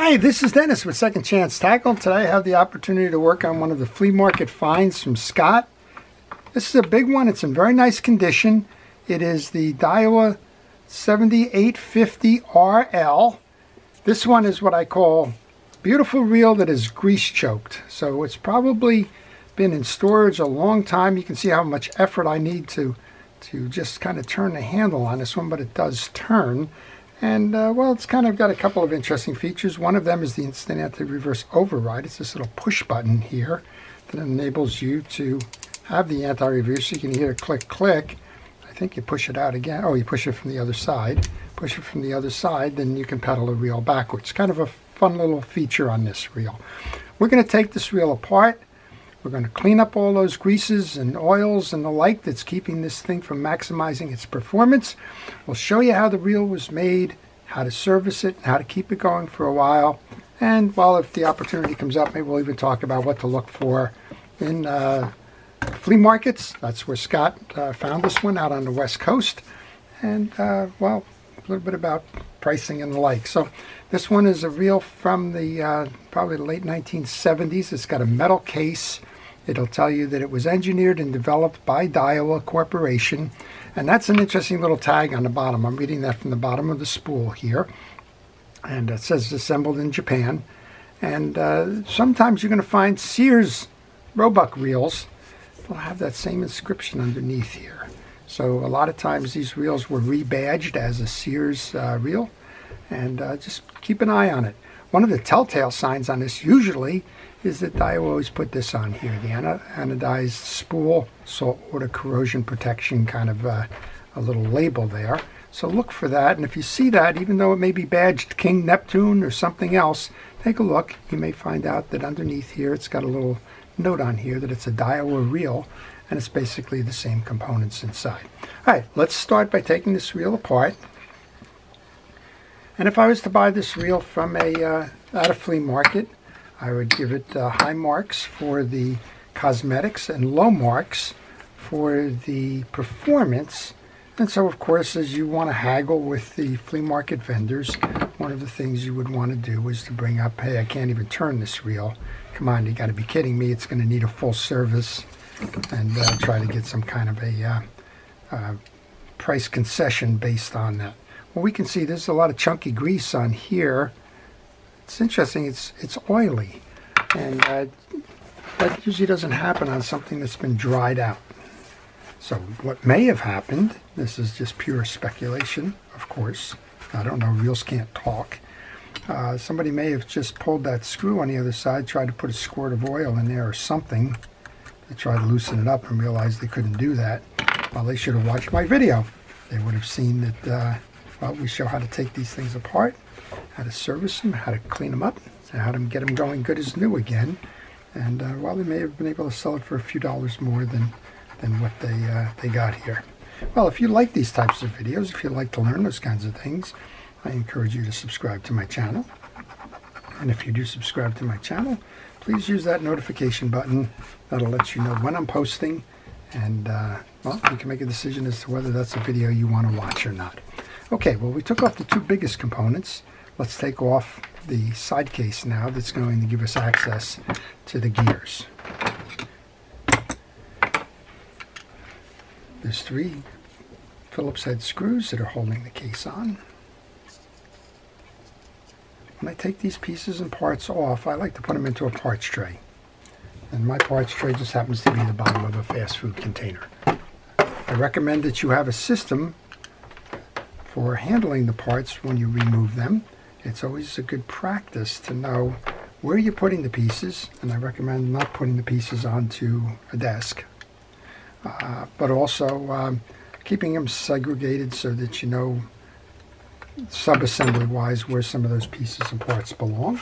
Hi, this is Dennis with Second Chance Tackle. Today I have the opportunity to work on one of the flea market finds from Scott. This is a big one. It's in very nice condition. It is the Daiwa 7850RL. This one is what I call beautiful reel that is grease choked. So it's probably been in storage a long time. You can see how much effort I need to to just kind of turn the handle on this one, but it does turn. And uh, well, it's kind of got a couple of interesting features. One of them is the instant anti-reverse override. It's this little push button here that enables you to have the anti-reverse. So you can hear it click, click. I think you push it out again. Oh, you push it from the other side. Push it from the other side, then you can pedal the reel backwards. Kind of a fun little feature on this reel. We're going to take this reel apart we're going to clean up all those greases and oils and the like that's keeping this thing from maximizing its performance. We'll show you how the reel was made, how to service it, how to keep it going for a while. And well, if the opportunity comes up, maybe we'll even talk about what to look for in uh, flea markets. That's where Scott uh, found this one out on the West Coast. And uh, well, a little bit about pricing and the like. So this one is a reel from the uh, probably the late 1970s. It's got a metal case. It'll tell you that it was engineered and developed by Daiwa Corporation. And that's an interesting little tag on the bottom. I'm reading that from the bottom of the spool here. And it says assembled in Japan. And uh, sometimes you're going to find Sears Roebuck reels. They'll have that same inscription underneath here. So a lot of times these reels were rebadged as a Sears uh, reel. And uh, just keep an eye on it. One of the telltale signs on this usually is that I always put this on here, the anodized spool saltwater corrosion protection kind of uh, a little label there. So look for that, and if you see that, even though it may be badged King Neptune or something else, take a look. You may find out that underneath here it's got a little note on here that it's a Daiwa reel, and it's basically the same components inside. All right, let's start by taking this reel apart. And if I was to buy this reel from a uh, at a flea market, I would give it uh, high marks for the cosmetics and low marks for the performance. And so, of course, as you want to haggle with the flea market vendors, one of the things you would want to do is to bring up, hey, I can't even turn this reel. Come on, you got to be kidding me. It's going to need a full service and uh, try to get some kind of a uh, uh, price concession based on that. Well, we can see there's a lot of chunky grease on here it's interesting. It's it's oily, and uh, that usually doesn't happen on something that's been dried out. So what may have happened? This is just pure speculation, of course. I don't know. Reels can't talk. Uh, somebody may have just pulled that screw on the other side, tried to put a squirt of oil in there or something. They tried to loosen it up and realized they couldn't do that. Well, they should have watched my video. They would have seen that, uh, well, we show how to take these things apart how to service them, how to clean them up, how to get them going good as new again. And uh, well, they may have been able to sell it for a few dollars more than, than what they, uh, they got here. Well, if you like these types of videos, if you like to learn those kinds of things, I encourage you to subscribe to my channel. And if you do subscribe to my channel, please use that notification button. That'll let you know when I'm posting. And, uh, well, you can make a decision as to whether that's a video you want to watch or not. Okay, well, we took off the two biggest components. Let's take off the side case now that's going to give us access to the gears. There's three Phillips head screws that are holding the case on. When I take these pieces and parts off, I like to put them into a parts tray. And my parts tray just happens to be the bottom of a fast food container. I recommend that you have a system for handling the parts when you remove them it's always a good practice to know where you're putting the pieces, and I recommend not putting the pieces onto a desk, uh, but also um, keeping them segregated so that you know sub-assembly wise where some of those pieces and parts belong.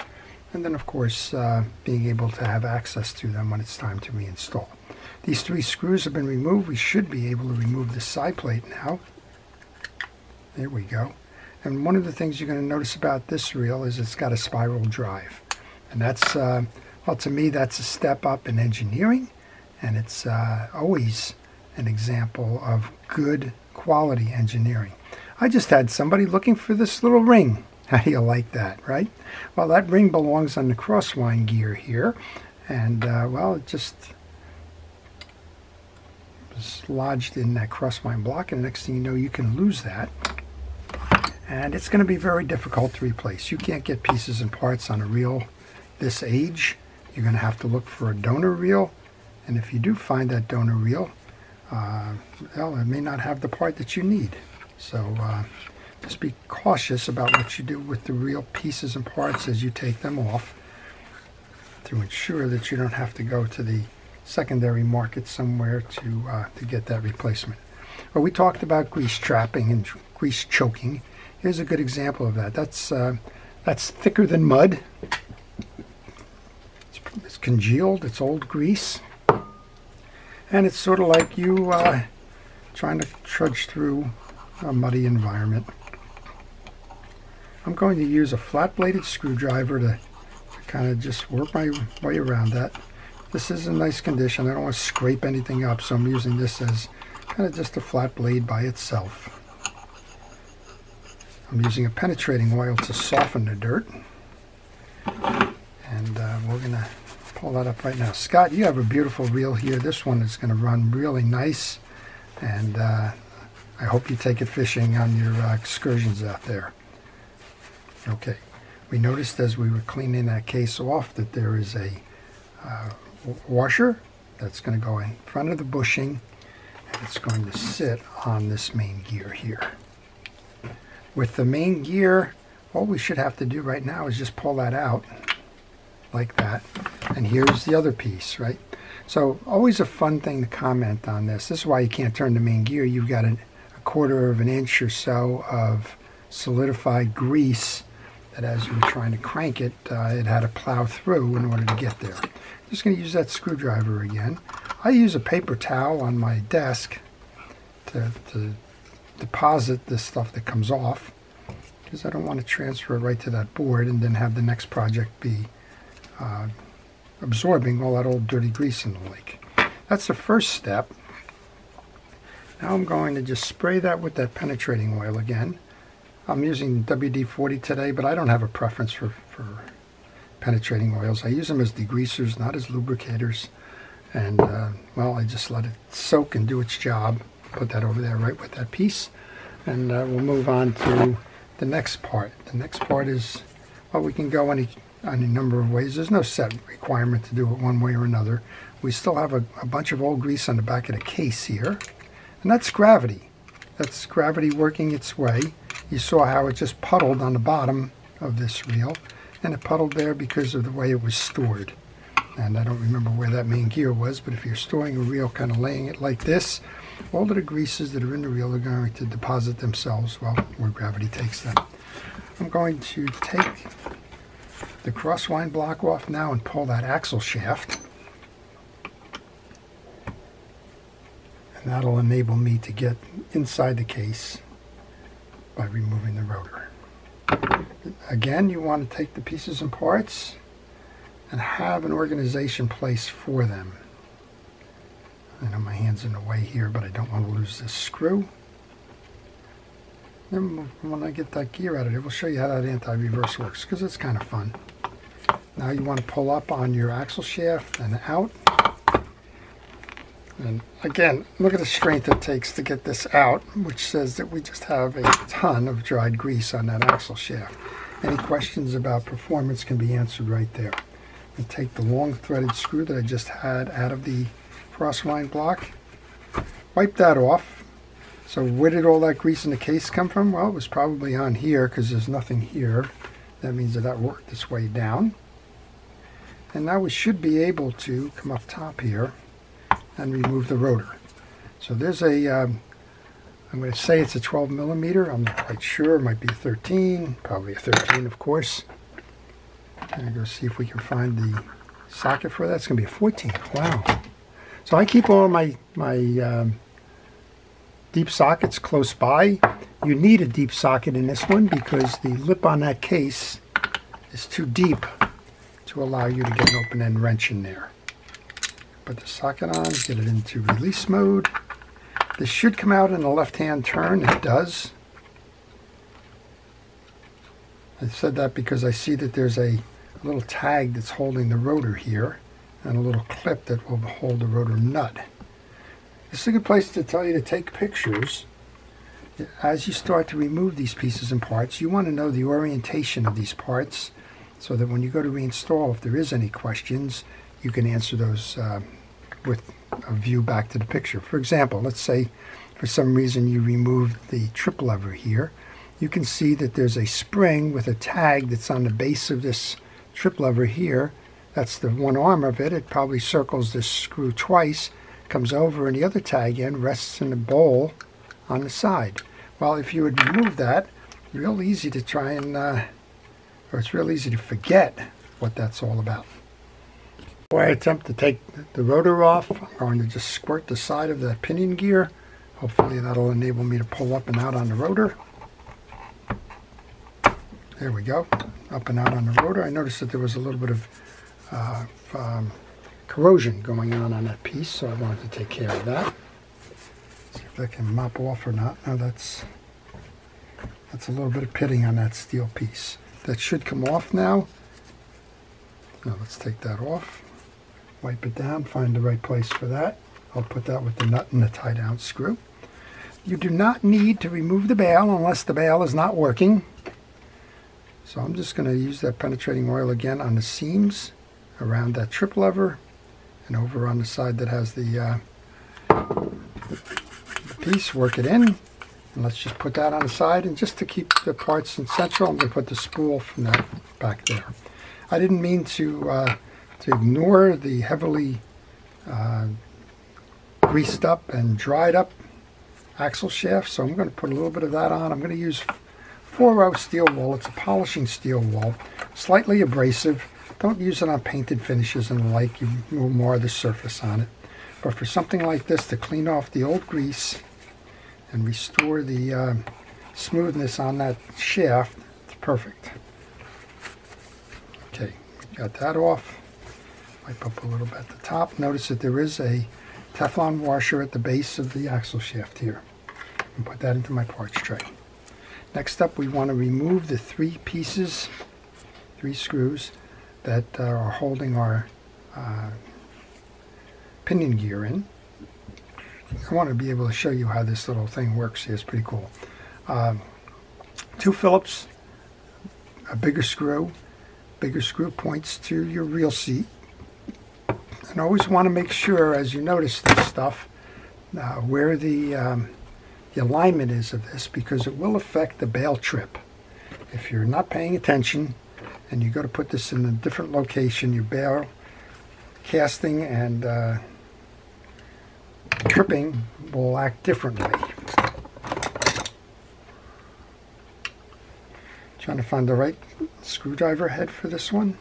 And then, of course, uh, being able to have access to them when it's time to reinstall. These three screws have been removed. We should be able to remove the side plate now. There we go. And one of the things you're going to notice about this reel is it's got a spiral drive. And that's, uh, well, to me, that's a step up in engineering. And it's uh, always an example of good quality engineering. I just had somebody looking for this little ring. How do you like that, right? Well, that ring belongs on the crosswind gear here. And, uh, well, it just was lodged in that crosswind block. And the next thing you know, you can lose that. And it's going to be very difficult to replace. You can't get pieces and parts on a reel this age. You're going to have to look for a donor reel. And if you do find that donor reel, uh, well, it may not have the part that you need. So uh, just be cautious about what you do with the reel pieces and parts as you take them off to ensure that you don't have to go to the secondary market somewhere to, uh, to get that replacement. Well, we talked about grease trapping and grease choking. Here's a good example of that. That's, uh, that's thicker than mud. It's, it's, congealed, it's old grease. And it's sort of like you uh, trying to trudge through a muddy environment. I'm going to use a flat-bladed screwdriver to kind of just work my way around that. This is in nice condition. I don't want to scrape anything up, so I'm using this as kind of just a flat blade by itself. I'm using a penetrating oil to soften the dirt. And uh, we're going to pull that up right now. Scott, you have a beautiful reel here. This one is going to run really nice. And uh, I hope you take it fishing on your uh, excursions out there. Okay. We noticed as we were cleaning that case off that there is a uh, washer that's going to go in front of the bushing and it's going to sit on this main gear here. With the main gear, all we should have to do right now is just pull that out like that. And here's the other piece, right? So always a fun thing to comment on this. This is why you can't turn the main gear. You've got a quarter of an inch or so of solidified grease that as you were trying to crank it, uh, it had to plow through in order to get there. I'm just going to use that screwdriver again. I use a paper towel on my desk to, to deposit this stuff that comes off because I don't want to transfer it right to that board and then have the next project be uh, absorbing all that old dirty grease in the lake. That's the first step. Now I'm going to just spray that with that penetrating oil again. I'm using WD-40 today, but I don't have a preference for, for penetrating oils. I use them as degreasers, not as lubricators. And, uh, well, I just let it soak and do its job. Put that over there right with that piece. And uh, we'll move on to the next part. The next part is, well, we can go any, any number of ways. There's no set requirement to do it one way or another. We still have a, a bunch of old grease on the back of the case here. And that's gravity. That's gravity working its way. You saw how it just puddled on the bottom of this reel and it puddled there because of the way it was stored. And I don't remember where that main gear was but if you're storing a reel kind of laying it like this all the greases that are in the reel are going to deposit themselves well where gravity takes them. I'm going to take the crosswind block off now and pull that axle shaft that'll enable me to get inside the case by removing the rotor. Again, you want to take the pieces and parts and have an organization place for them. I know my hand's in the way here, but I don't want to lose this screw. Then when I get that gear out of it, we'll show you how that anti-reverse works, because it's kind of fun. Now you want to pull up on your axle shaft and out. And again, look at the strength it takes to get this out, which says that we just have a ton of dried grease on that axle shaft. Any questions about performance can be answered right there. And take the long threaded screw that I just had out of the crosswind block, wipe that off. So where did all that grease in the case come from? Well, it was probably on here because there's nothing here. That means that that worked its way down. And now we should be able to come up top here and remove the rotor. So there's a, um, I'm going to say it's a 12 millimeter. I'm not quite sure. It might be a 13, probably a 13, of course. And go see if we can find the socket for that. It's going to be a 14. Wow. So I keep all my my um, deep sockets close by. You need a deep socket in this one because the lip on that case is too deep to allow you to get an open end wrench in there put the socket on, get it into release mode. This should come out in a left-hand turn. It does. I said that because I see that there's a little tag that's holding the rotor here and a little clip that will hold the rotor nut. This is a good place to tell you to take pictures. As you start to remove these pieces and parts, you want to know the orientation of these parts so that when you go to reinstall, if there is any questions, you can answer those uh, with a view back to the picture. For example, let's say for some reason you remove the trip lever here. You can see that there's a spring with a tag that's on the base of this trip lever here. That's the one arm of it. It probably circles this screw twice, comes over, and the other tag end rests in the bowl on the side. Well, if you would remove that, real easy to try and, uh, or it's real easy to forget what that's all about. Before I attempt to take the rotor off, I'm going to just squirt the side of the pinion gear. Hopefully that'll enable me to pull up and out on the rotor. There we go, up and out on the rotor. I noticed that there was a little bit of uh, um, corrosion going on on that piece, so I wanted to take care of that. See if that can mop off or not. Now that's that's a little bit of pitting on that steel piece. That should come off now. Now let's take that off. Wipe it down, find the right place for that. I'll put that with the nut and the tie down screw. You do not need to remove the bail unless the bail is not working. So I'm just going to use that penetrating oil again on the seams around that trip lever and over on the side that has the, uh, the piece, work it in. And let's just put that on the side. And just to keep the parts in central, I'm going to put the spool from that back there. I didn't mean to, uh, to ignore the heavily uh, greased up and dried up axle shaft, so I'm going to put a little bit of that on. I'm going to use 4-row steel wool. It's a polishing steel wool, slightly abrasive. Don't use it on painted finishes and the like. You will mar the surface on it. But for something like this, to clean off the old grease and restore the uh, smoothness on that shaft, it's perfect. Okay, got that off. Wipe up a little bit at the top. Notice that there is a Teflon washer at the base of the axle shaft here. And put that into my parts tray. Next up, we want to remove the three pieces, three screws that uh, are holding our uh, pinion gear in. I want to be able to show you how this little thing works here. It's pretty cool. Um, two Phillips, a bigger screw. Bigger screw points to your reel seat. And always want to make sure, as you notice this stuff, uh, where the um, the alignment is of this because it will affect the bail trip. If you're not paying attention and you go to put this in a different location, your bail casting and uh, tripping will act differently. Trying to find the right screwdriver head for this one.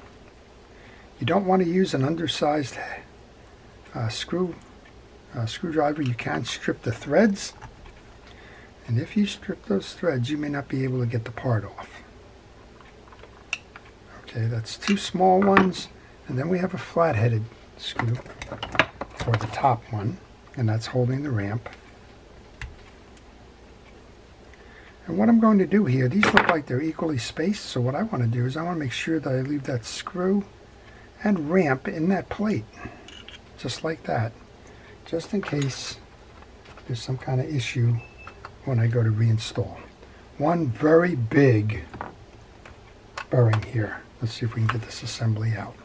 You don't want to use an undersized uh, screw uh, screwdriver. You can't strip the threads and if you strip those threads, you may not be able to get the part off. Okay, that's two small ones. And then we have a flat-headed screw for the top one, and that's holding the ramp. And what I'm going to do here, these look like they're equally spaced, so what I want to do is I want to make sure that I leave that screw and ramp in that plate, just like that, just in case there's some kind of issue when I go to reinstall. One very big bearing here. Let's see if we can get this assembly out.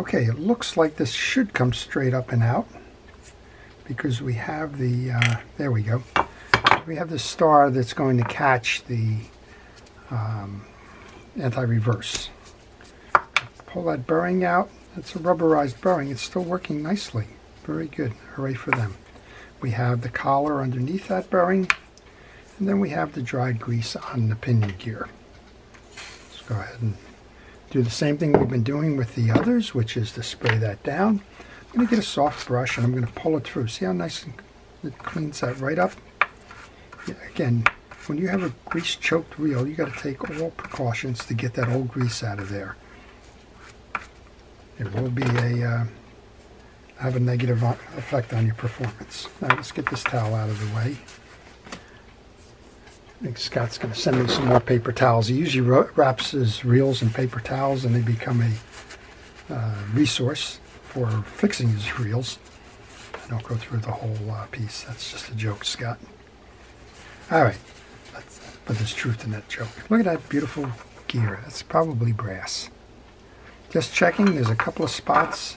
Okay, it looks like this should come straight up and out because we have the, uh, there we go. We have the star that's going to catch the um, anti-reverse. Pull that bearing out. It's a rubberized bearing. It's still working nicely. Very good. Hooray for them. We have the collar underneath that bearing, and then we have the dried grease on the pinion gear. Let's go ahead and do the same thing we've been doing with the others, which is to spray that down. I'm going to get a soft brush and I'm going to pull it through. See how nice it cleans that right up? Yeah, again, when you have a grease-choked reel, you got to take all precautions to get that old grease out of there. It will be a uh, have a negative effect on your performance. Now let's get this towel out of the way. I think Scott's going to send me some more paper towels. He usually wraps his reels in paper towels and they become a uh, resource for fixing his reels. I don't go through the whole uh, piece. That's just a joke, Scott. All right, but there's truth in that joke. Look at that beautiful gear. That's probably brass. Just checking, there's a couple of spots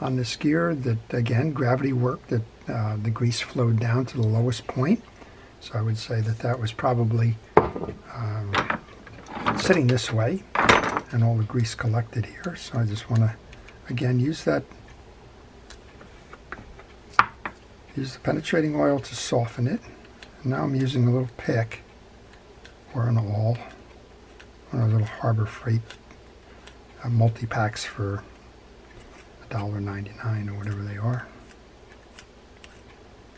on this gear that, again, gravity worked, that uh, the grease flowed down to the lowest point. So I would say that that was probably um, sitting this way and all the grease collected here. So I just want to, again, use that, use the penetrating oil to soften it. And now I'm using a little pick or an awl, one of those little Harbor Freight uh, multi-packs for $1.99 or whatever they are.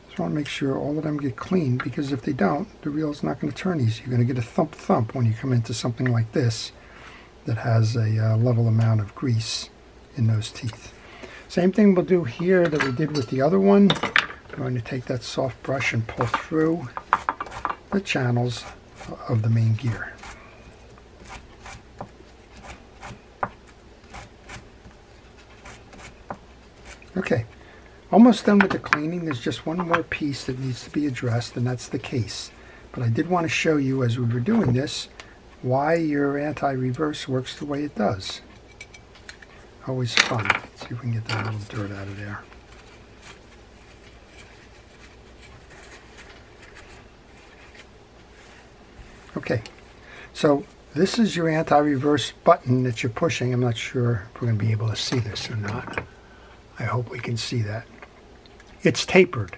Just want to make sure all of them get clean because if they don't, the reel is not going to turn easy. You're going to get a thump thump when you come into something like this that has a uh, level amount of grease in those teeth. Same thing we'll do here that we did with the other one. I'm going to take that soft brush and pull through the channels of the main gear. Okay, almost done with the cleaning. There's just one more piece that needs to be addressed, and that's the case. But I did want to show you as we were doing this why your anti-reverse works the way it does. Always fun. Let's see if we can get that little dirt out of there. Okay, so this is your anti-reverse button that you're pushing. I'm not sure if we're going to be able to see this or not. I hope we can see that. It's tapered.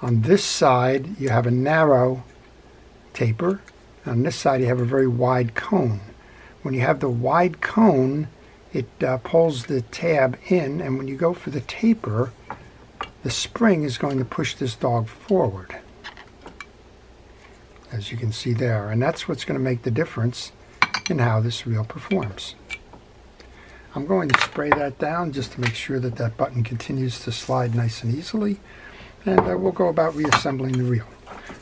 On this side, you have a narrow taper. On this side, you have a very wide cone. When you have the wide cone, it uh, pulls the tab in, and when you go for the taper, the spring is going to push this dog forward, as you can see there. And that's what's going to make the difference in how this reel performs. I'm going to spray that down just to make sure that that button continues to slide nice and easily. And uh, we'll go about reassembling the reel.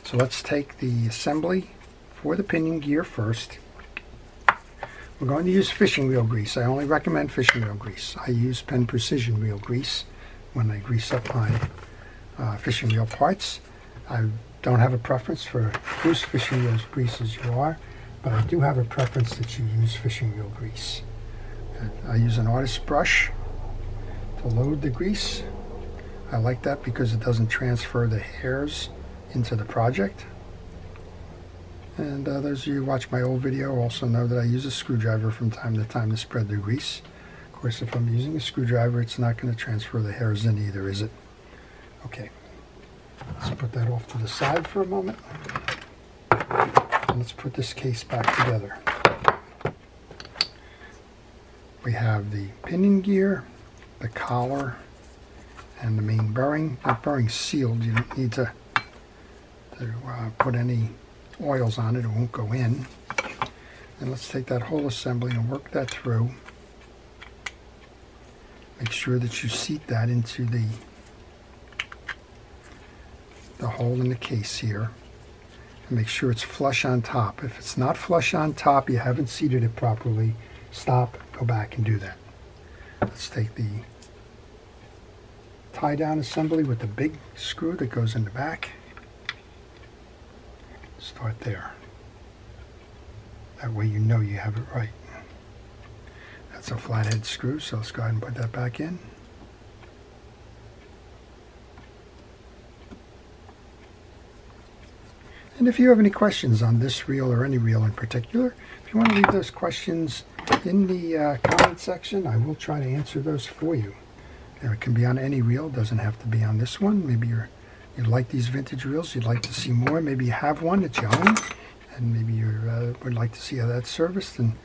So let's take the assembly for the pinion gear first. We're going to use fishing reel grease. I only recommend fishing reel grease. I use Penn Precision reel grease when I grease up my uh, fishing reel parts. I don't have a preference for whose fishing grease as you are, but I do have a preference that you use fishing reel grease. I use an artist brush to load the grease. I like that because it doesn't transfer the hairs into the project. And uh, those of you who watch my old video also know that I use a screwdriver from time to time to spread the grease. Of course, if I'm using a screwdriver, it's not going to transfer the hairs in either, is it? Okay, let's put that off to the side for a moment. And let's put this case back together we have the pinion gear, the collar, and the main bearing. That bearing's sealed. You don't need to, to uh, put any oils on it. It won't go in. And let's take that whole assembly and work that through. Make sure that you seat that into the the hole in the case here. And make sure it's flush on top. If it's not flush on top, you haven't seated it properly. Stop go back and do that. Let's take the tie down assembly with the big screw that goes in the back. Start there. That way you know you have it right. That's a flathead screw, so let's go ahead and put that back in. And if you have any questions on this reel or any reel in particular, if you want to leave those questions in the uh, comment section, I will try to answer those for you. it can be on any reel, doesn't have to be on this one. Maybe you're, you like these vintage reels, you'd like to see more. Maybe you have one that you own, and maybe you uh, would like to see how that's serviced. And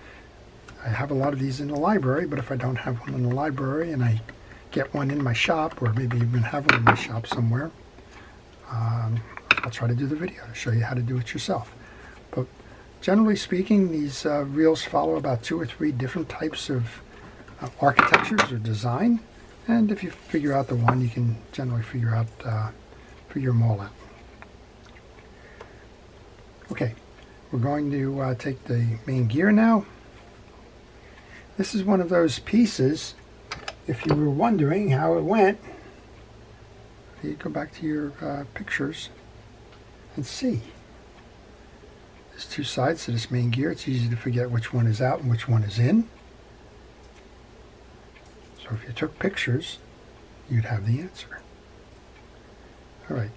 I have a lot of these in the library, but if I don't have one in the library and I get one in my shop, or maybe even have one in my shop somewhere, um, I'll try to do the video to show you how to do it yourself. But Generally speaking, these uh, reels follow about two or three different types of uh, architectures or design. And if you figure out the one, you can generally figure out uh, figure them out. Okay, We're going to uh, take the main gear now. This is one of those pieces, if you were wondering how it went, you go back to your uh, pictures and see. There's two sides to this main gear. It's easy to forget which one is out and which one is in. So if you took pictures, you'd have the answer. All right,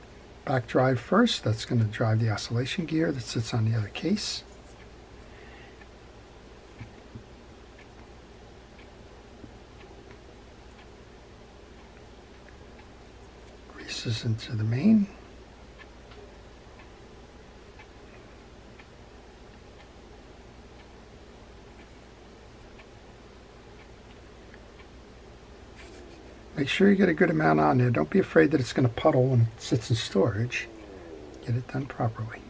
back drive first. That's going to drive the oscillation gear that sits on the other case. Into the main. Make sure you get a good amount on there. Don't be afraid that it's going to puddle when it sits in storage. Get it done properly.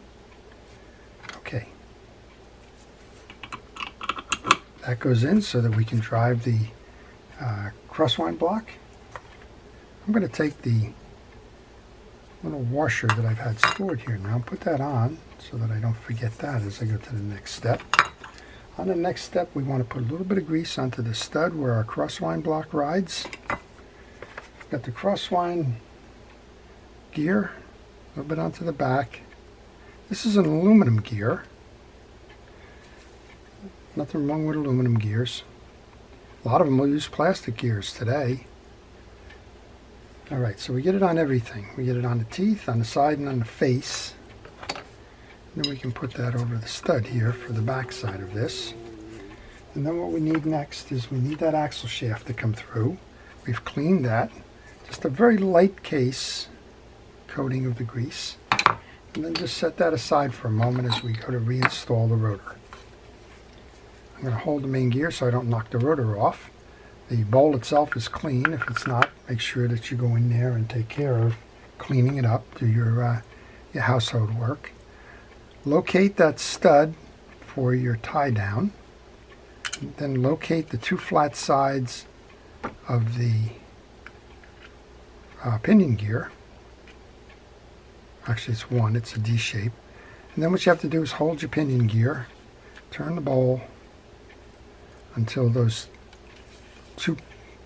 Okay. That goes in so that we can drive the uh, crosswind block. I'm going to take the little washer that I've had stored here now put that on so that I don't forget that as I go to the next step. On the next step we want to put a little bit of grease onto the stud where our crosswind block rides. Got the crosswind gear, a little bit onto the back. This is an aluminum gear. Nothing wrong with aluminum gears. A lot of them will use plastic gears today. Alright, so we get it on everything. We get it on the teeth, on the side, and on the face. And then we can put that over the stud here for the back side of this. And then what we need next is we need that axle shaft to come through. We've cleaned that. Just a very light case coating of the grease. And then just set that aside for a moment as we go to reinstall the rotor. I'm going to hold the main gear so I don't knock the rotor off. The bowl itself is clean. If it's not, make sure that you go in there and take care of cleaning it up, do your, uh, your household work. Locate that stud for your tie down. Then locate the two flat sides of the uh, pinion gear. Actually, it's one. It's a D shape. And then what you have to do is hold your pinion gear, turn the bowl until those two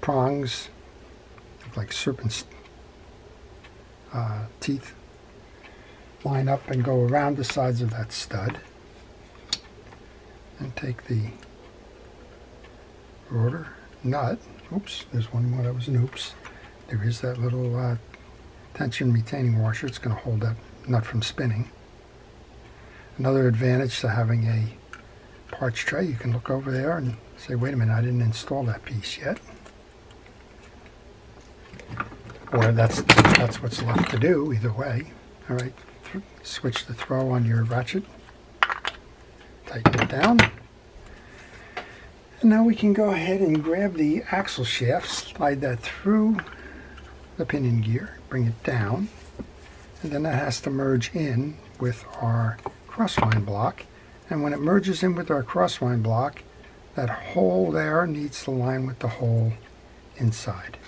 prongs look like serpent's uh, teeth line up and go around the sides of that stud and take the rotor nut oops there's one more that was an oops there is that little uh, tension retaining washer. It's going to hold that nut from spinning. Another advantage to having a parts tray, you can look over there and say, wait a minute, I didn't install that piece yet. Or that's, that's what's left to do, either way. All right, switch the throw on your ratchet. Tighten it down. And now we can go ahead and grab the axle shaft, slide that through the pinion gear, bring it down, and then that has to merge in with our crosswind block. And when it merges in with our crosswind block, that hole there needs to line with the hole inside.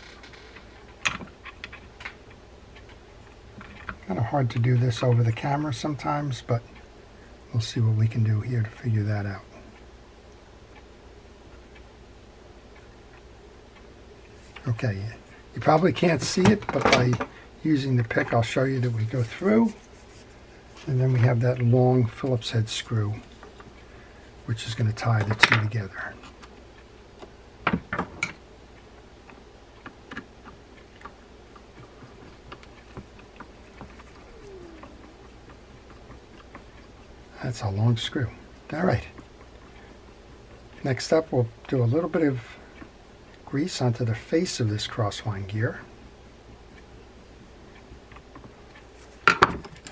Kind of hard to do this over the camera sometimes, but we'll see what we can do here to figure that out. Okay, you probably can't see it, but by using the pick, I'll show you that we go through. And then we have that long Phillips head screw, which is going to tie the two together. That's a long screw. All right. Next up, we'll do a little bit of grease onto the face of this crosswind gear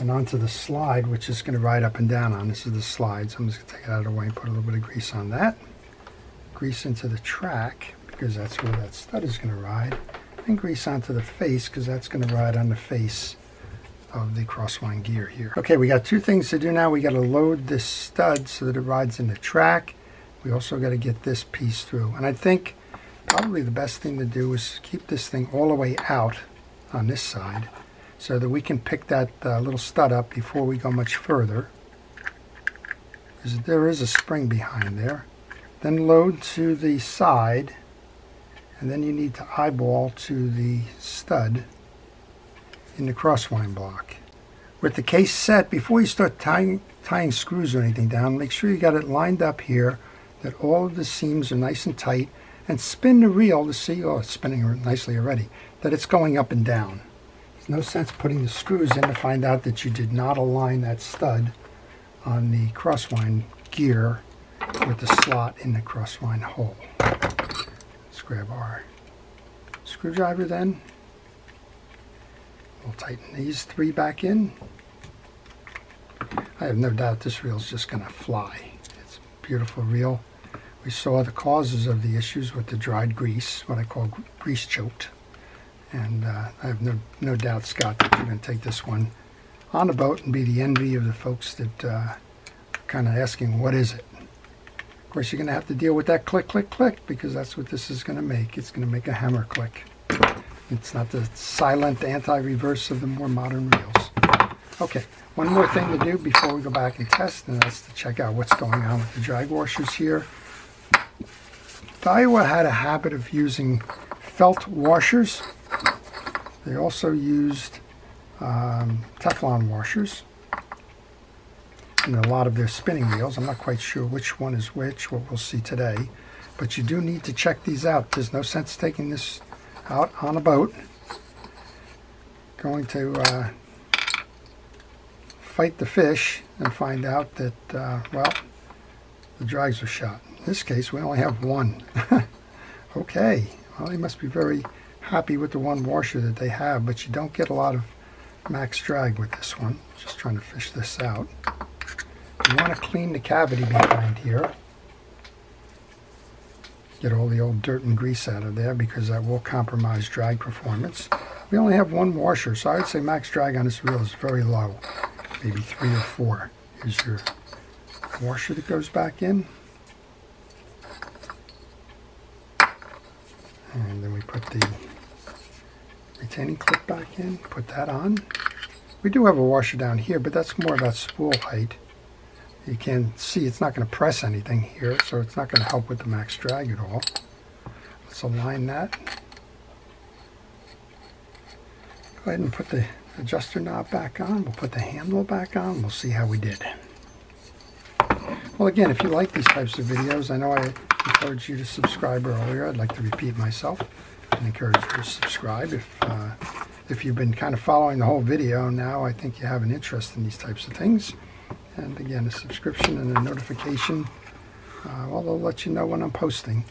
and onto the slide which is going to ride up and down on. This is the slide so I'm just going to take it out of the way and put a little bit of grease on that. Grease into the track because that's where that stud is going to ride and grease onto the face because that's going to ride on the face of the crosswind gear here. Okay, we got two things to do now. We got to load this stud so that it rides in the track. We also got to get this piece through. And I think probably the best thing to do is keep this thing all the way out on this side so that we can pick that uh, little stud up before we go much further. There's, there is a spring behind there. Then load to the side, and then you need to eyeball to the stud in the crosswind block. With the case set, before you start tying, tying screws or anything down, make sure you got it lined up here, that all of the seams are nice and tight, and spin the reel to see, oh, it's spinning nicely already, that it's going up and down. There's no sense putting the screws in to find out that you did not align that stud on the crosswind gear with the slot in the crosswind hole. Let's grab our screwdriver then. We'll tighten these three back in. I have no doubt this reel is just going to fly. It's a beautiful reel. We saw the causes of the issues with the dried grease, what I call grease choked. And uh, I have no, no doubt, Scott, that you're going to take this one on a boat and be the envy of the folks that uh, kind of asking, what is it? Of course, you're going to have to deal with that click, click, click, because that's what this is going to make. It's going to make a hammer click. It's not the silent anti-reverse of the more modern reels. Okay, one more thing to do before we go back and test, and that's to check out what's going on with the drag washers here. Daiwa had a habit of using felt washers. They also used um, Teflon washers in a lot of their spinning wheels. I'm not quite sure which one is which, what we'll see today. But you do need to check these out. There's no sense taking this out on a boat. Going to uh, fight the fish and find out that, uh, well, the drags are shot. In this case, we only have one. okay, well, they must be very happy with the one washer that they have, but you don't get a lot of max drag with this one. Just trying to fish this out. You want to clean the cavity behind here. Get all the old dirt and grease out of there because that will compromise drag performance. We only have one washer, so I would say max drag on this reel is very low. Maybe three or four. Here's your washer that goes back in. And then we put the retaining clip back in, put that on. We do have a washer down here, but that's more about spool height. You can see it's not going to press anything here, so it's not going to help with the max drag at all. Let's align that. Go ahead and put the adjuster knob back on. We'll put the handle back on. We'll see how we did. Well, again, if you like these types of videos, I know I encouraged you to subscribe earlier. I'd like to repeat myself and encourage you to subscribe. If, uh, if you've been kind of following the whole video, now I think you have an interest in these types of things. And again, a subscription and a notification. Uh, well, they'll let you know when I'm posting.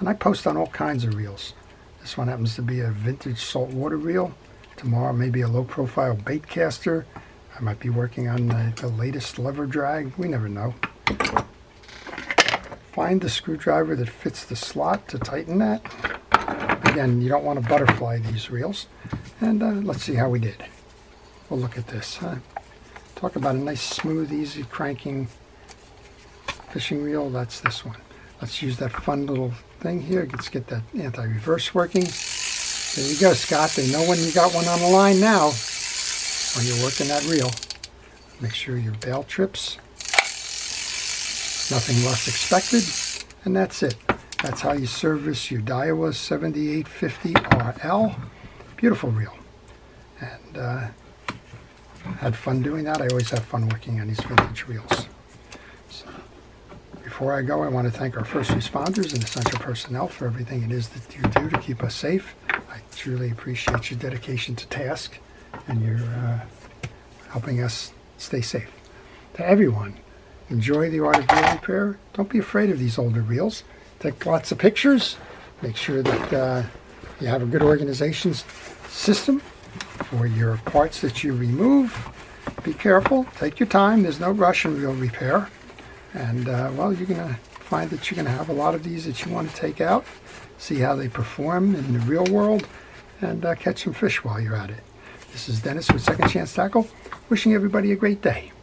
And I post on all kinds of reels. This one happens to be a vintage saltwater reel. Tomorrow, maybe a low profile bait caster. I might be working on the, the latest lever drag. We never know. Find the screwdriver that fits the slot to tighten that. Again, you don't want to butterfly these reels. And uh, let's see how we did. We'll look at this. Huh? Talk about a nice, smooth, easy cranking fishing reel. That's this one. Let's use that fun little thing here. Let's get that anti-reverse working. There you go, Scott. They know when you got one on the line now when you're working that reel. Make sure your bail trips. Nothing less expected. And that's it. That's how you service your Daiwa 7850RL. Beautiful reel. And uh, had fun doing that. I always have fun working on these vintage reels. So, before I go, I want to thank our first responders and essential personnel for everything it is that you do to keep us safe. I truly appreciate your dedication to task and your uh, helping us stay safe. To everyone, enjoy the art of reel repair. Don't be afraid of these older reels. Take lots of pictures. Make sure that uh, you have a good organization system for your parts that you remove. Be careful. Take your time. There's no rush in reel repair. And, uh, well, you're going to find that you're going to have a lot of these that you want to take out see how they perform in the real world, and uh, catch some fish while you're at it. This is Dennis with Second Chance Tackle, wishing everybody a great day.